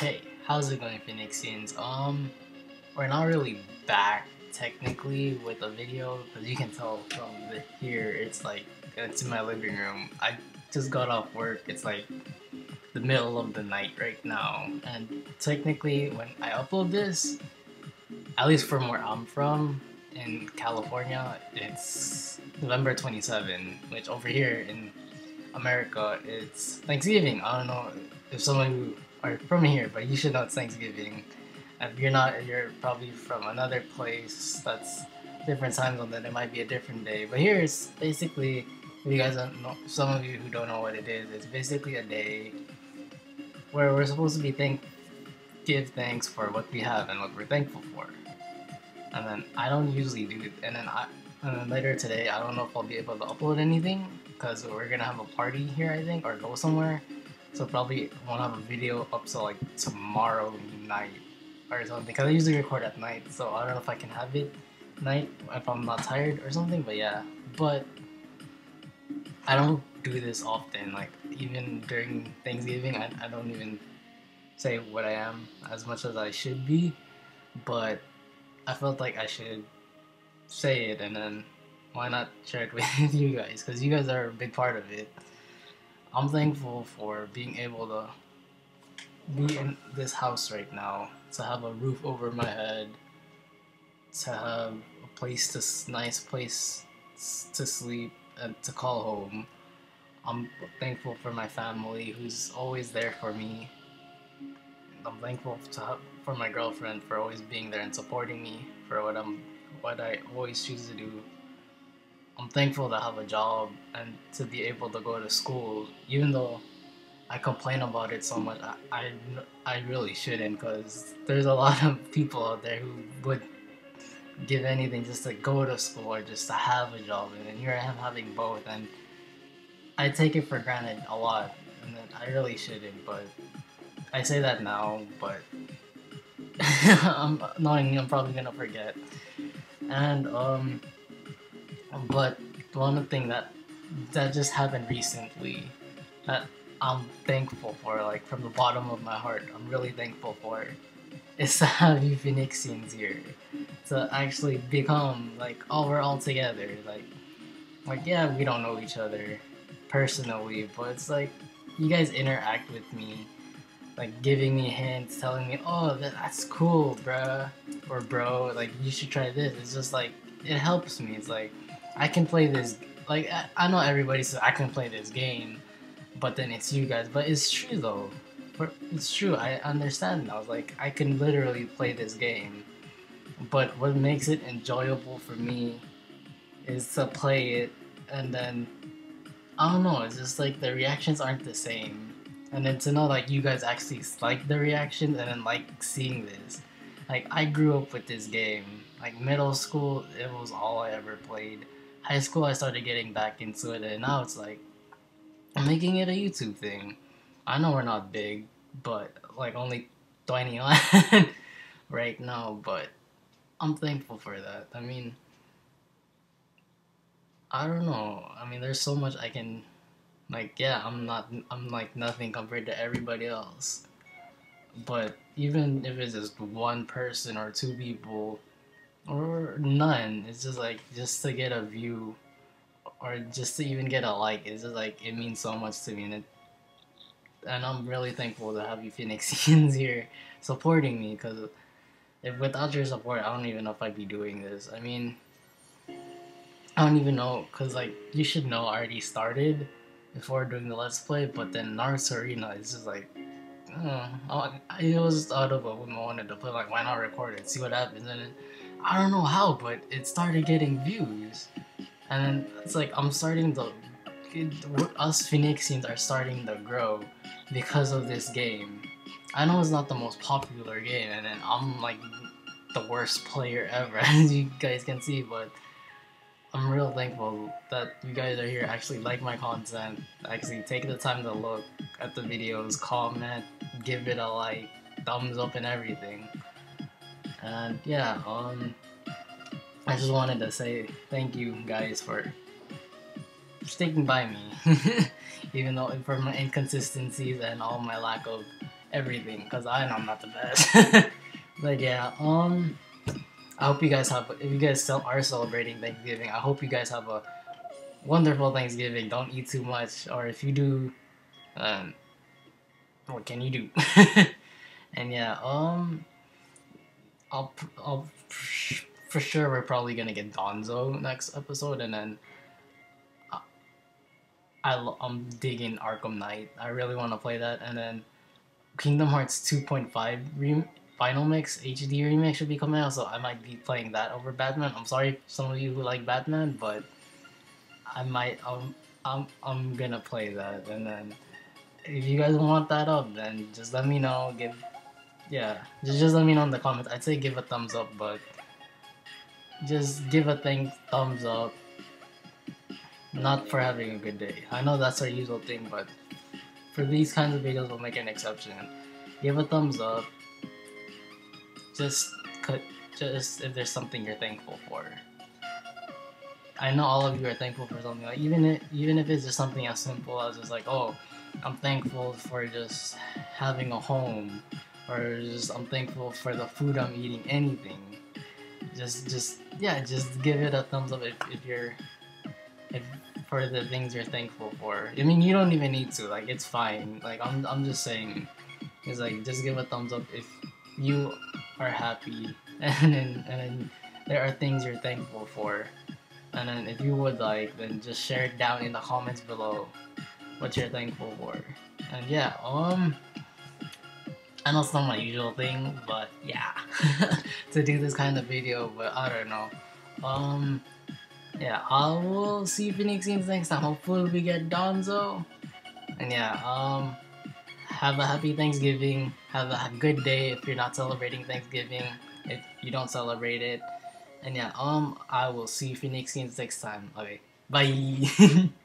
Hey, how's it going, Phoenixians? Um, we're not really back technically with a video, because you can tell from the here, it's like, it's in my living room. I just got off work, it's like the middle of the night right now, and technically when I upload this, at least from where I'm from, in California, it's November 27, which over here in America, it's Thanksgiving. I don't know if someone of are from here, but you should know it's Thanksgiving. If you're not, you're probably from another place that's different time zone, then it might be a different day. But here it's basically, if you guys don't know, some of you who don't know what it is, it's basically a day where we're supposed to be thank, give thanks for what we have and what we're thankful for. And then I don't usually do it, and then I, and then later today, I don't know if I'll be able to upload anything because we're gonna have a party here, I think, or go somewhere. So probably won't have a video up till like tomorrow night or something. Because I usually record at night, so I don't know if I can have it night if I'm not tired or something. But yeah, but I don't do this often. Like even during Thanksgiving, I, I don't even say what I am as much as I should be. But I felt like I should say it and then why not share it with you guys because you guys are a big part of it i'm thankful for being able to be in this house right now to have a roof over my head to have a place to nice place to sleep and to call home. I'm thankful for my family who's always there for me. I'm thankful to, for my girlfriend for always being there and supporting me for what i'm what i always choose to do I'm thankful to have a job and to be able to go to school, even though I complain about it so much. I, I, I really shouldn't because there's a lot of people out there who would give anything just to go to school or just to have a job. And here I am having both, and I take it for granted a lot. And I really shouldn't, but I say that now, but I'm knowing I'm probably gonna forget. And um but one thing that that just happened recently that I'm thankful for, like from the bottom of my heart, I'm really thankful for is to have you Phoenixians here. To actually become like oh we're all together. Like like yeah, we don't know each other personally, but it's like you guys interact with me, like giving me hints, telling me, oh that's cool, bruh or bro, like you should try this. It's just like it helps me. It's like I can play this. Like I, know everybody says I can play this game, but then it's you guys. But it's true though. It's true. I understand I was Like I can literally play this game, but what makes it enjoyable for me is to play it and then I don't know. It's just like the reactions aren't the same, and then to know like you guys actually like the reactions and then like seeing this. Like I grew up with this game. Like middle school, it was all I ever played high school, I started getting back into it, and now it's like I'm making it a YouTube thing. I know we're not big, but like only 21 right now, but I'm thankful for that. I mean, I don't know. I mean, there's so much I can, like, yeah, I'm not, I'm like nothing compared to everybody else. But even if it's just one person or two people or none. It's just like just to get a view or just to even get a like. It's just like it means so much to me, and it, and I'm really thankful to have you Phoenixians here supporting me because if without your support, I don't even know if I'd be doing this. I mean, I don't even know because like you should know I already started before doing the let's play, but then Naruto Arena is just like. Uh, I, was out of a woman wanted to play like why not record it, see what happens, and I don't know how, but it started getting views, and it's like I'm starting to. It, us Phoenixians are starting to grow because of this game. I know it's not the most popular game, and then I'm like the worst player ever, as you guys can see, but I'm real thankful that you guys are here, actually like my content, actually take the time to look at the videos, comment, give it a like, thumbs up and everything. And yeah, um, I just wanted to say thank you guys for sticking by me, even though for my inconsistencies and all my lack of everything because I know I'm not the best. but yeah, um, I hope you guys have. If you guys still are celebrating Thanksgiving, I hope you guys have a wonderful Thanksgiving. Don't eat too much, or if you do, um, what can you do? and yeah, um, I'll, I'll for sure we're probably gonna get Danzo next episode, and then uh, I, I'm digging Arkham Knight. I really want to play that, and then Kingdom Hearts 2.5 re- Final Mix HD remake should be coming out, so I might be playing that over Batman. I'm sorry, some of you who like Batman, but I might. Um, I'm I'm gonna play that, and then if you guys want that up, then just let me know. Give yeah, just just let me know in the comments. I'd say give a thumbs up, but just give a thing thumbs up. Not for having a good day. I know that's our usual thing, but for these kinds of videos, we'll make an exception. Give a thumbs up. Just. Just if there's something you're thankful for. I know all of you are thankful for something. Like even if, even if it's just something as simple as just like, oh, I'm thankful for just having a home or just I'm thankful for the food I'm eating, anything. Just just yeah, just give it a thumbs up if, if you're if for the things you're thankful for. I mean you don't even need to, like it's fine. Like I'm I'm just saying it's like just give a thumbs up if you are happy and then and then there are things you're thankful for. And then if you would like then just share it down in the comments below what you're thankful for. And yeah, um I know it's not my usual thing, but yeah, to do this kind of video, but I don't know. Um, yeah, I will see Phoenixians next time. Hopefully we get Danzo. And yeah, um, have a happy Thanksgiving. Have a good day if you're not celebrating Thanksgiving. If you don't celebrate it. And yeah, um, I will see Phoenixians next time. Okay, bye.